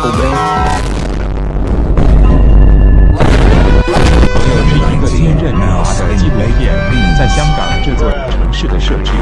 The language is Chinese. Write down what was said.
狗呗。这是一个坚韧不拔的纪累眼，在香港这座城市的设置。